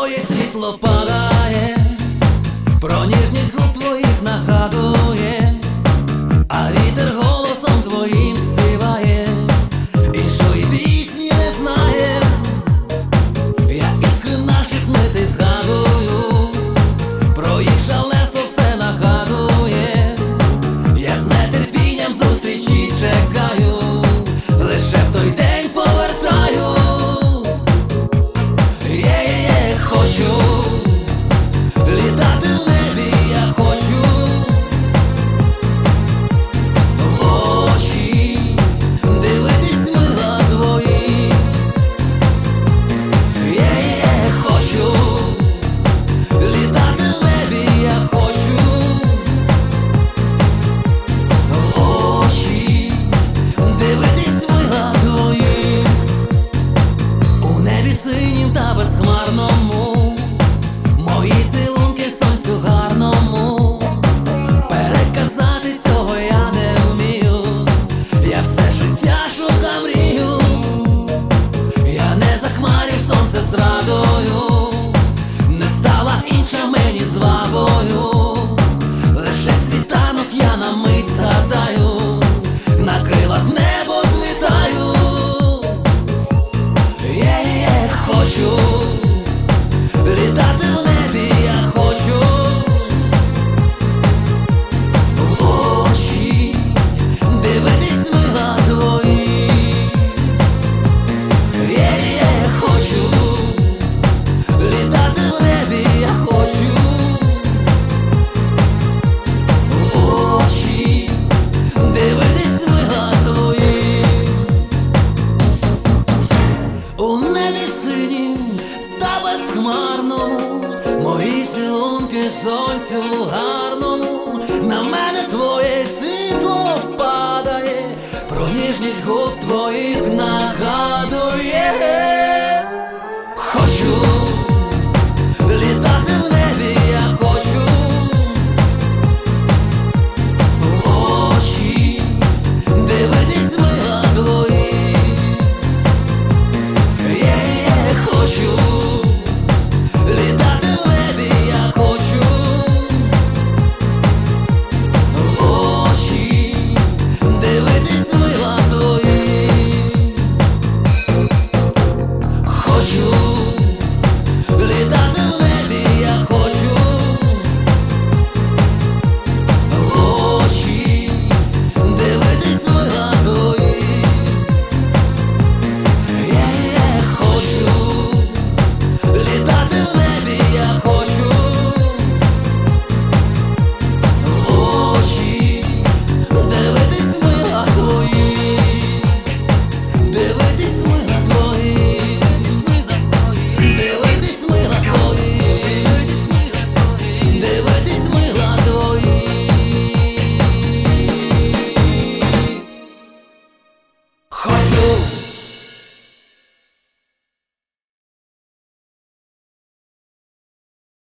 tvoje svetlo padaje Pro nežne z tvojich nacháduje A vítr ho поцілунки сонцю гарному, на мене твоє світло падає, про ніжність губ твоїх нагадує. you.